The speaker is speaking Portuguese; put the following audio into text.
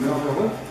Não, não, não.